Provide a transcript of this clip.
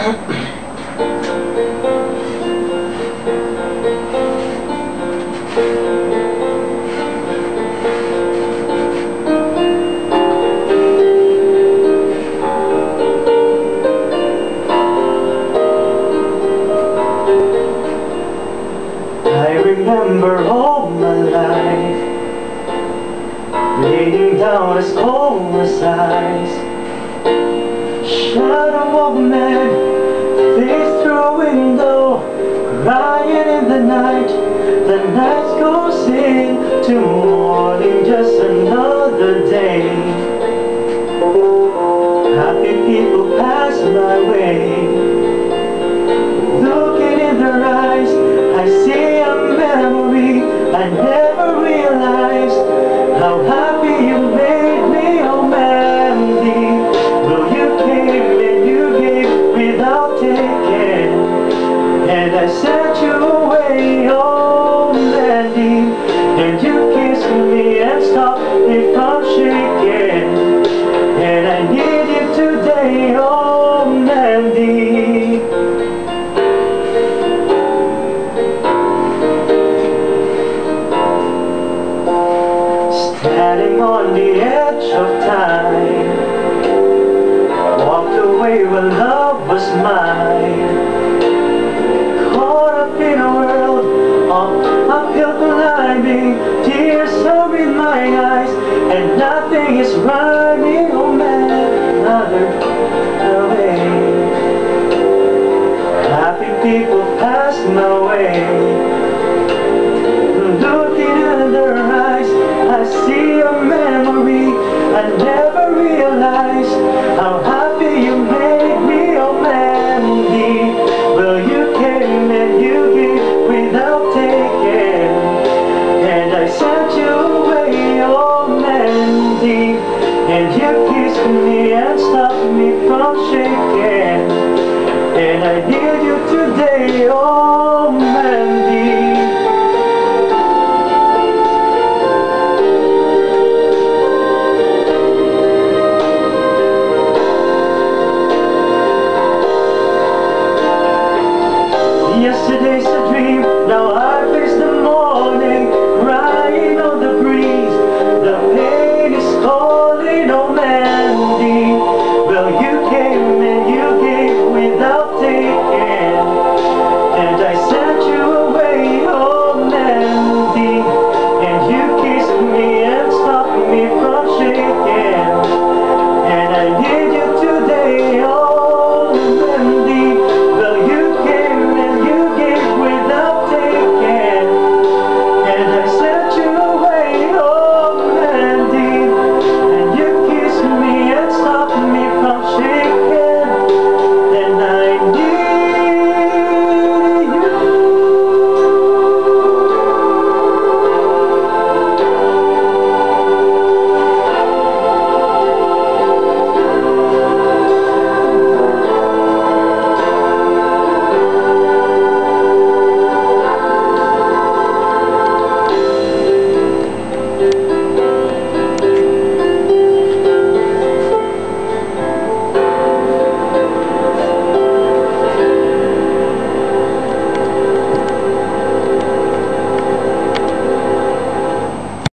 I remember all my life Laying down as cold as ice Shadow of man window Crying in the night The night goes into morning Just Standing on the edge of time. Walked away when love was mine. Caught up in a world of uphill climbing. Tears are in my eyes And nothing is rhyming Oh man, another away. Happy people pass my way I need you today, oh away.